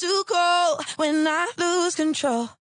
too cold when I lose control.